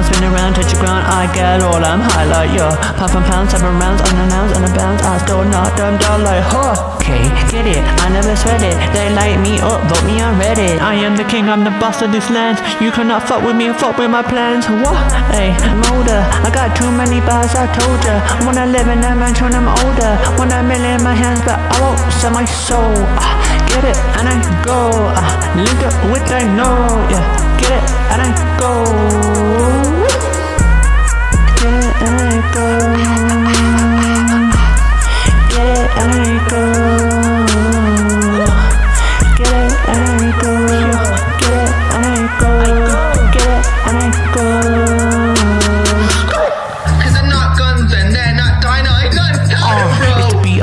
ground, touch the ground, I get all I'm high like yo. Puffin' pounds, seven rounds, unannounced, unannounced, I still not them down like huh. Okay, get it, I never sweat it. They light me up, vote me on Reddit. I am the king, I'm the boss of this land. You cannot fuck with me, and fuck with my plans. What? Hey, motor, I got too many bars, I told ya. Wanna live in that mansion, I'm older. Want a million in my hands, but I won't sell my soul. Ah, get it, and I go. Ah, link up with I know, yeah. Get it, and I go.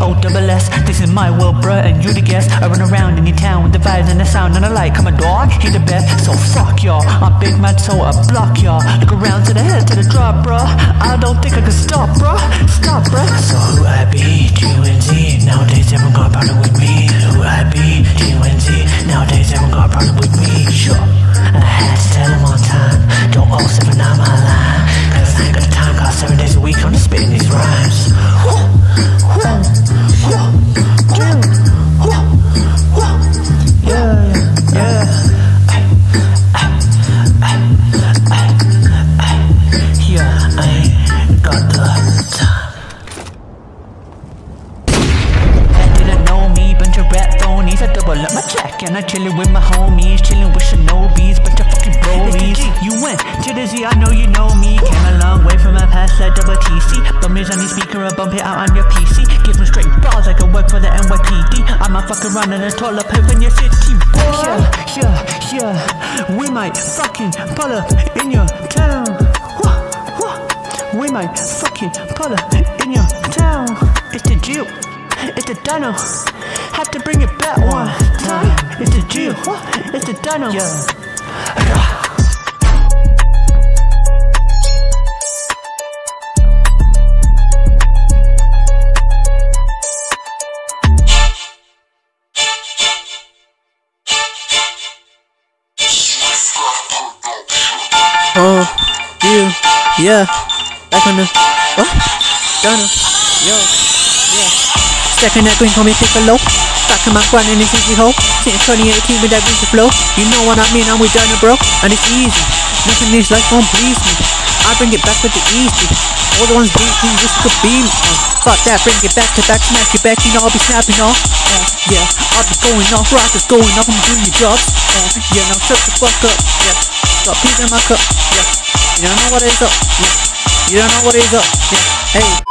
The B-O-double-S This is my world, bruh, and you the guest. I run around in your town with the vibes and the sound And I like, I'm a dog, he the best So fuck y'all, I'm big mad, so I block y'all Look around to the head, to the drop, bruh. I don't think I can stop, bruh. Stop, bruh. So who I be, G-U-N-Z Nowadays everyone got a problem with me. Who I be, G-U-N-Z Nowadays everyone got a problem with me. Sure, double up my check and I chillin' with my homies, chillin' with shinobis, bunch of fucking broies. You went to the Z, I know you know me. Came a long way from my past, like double TC. Bummers on the speaker, I bump it out on your PC. Give them straight balls, I can work for the NYPD. I'm a fucking running a toilet pipe in your city, boy. Yeah, yeah, yeah. We might fucking pull up in your town. We might fucking pull up in your town. It's the Jew. It's the Dino. Have to bring it back one time. It's the Jew. It's the Dino. Yeah. Oh, you, yeah, back on the, what? Donna, yo, yeah. Stacking that green, call me Piccolo. Stuck in my grind in this easy hole. Since 2018 with that greasy flow. You know what I mean, I'm with Donna, bro. And it's easy. Nothing is like gon' please me. I bring it back with the easy. All the ones beat me, this could be me. Uh, fuck that, bring it back to back, smash it back, you know I'll be snapping off. Uh, yeah, I'll be going off, rockets going off, I'm doing your jobs. Uh, yeah, now shut the fuck up. Yeah, got peas in my cup. Yeah, you don't know what is up. Yeah, you don't know what is up. Yeah, hey.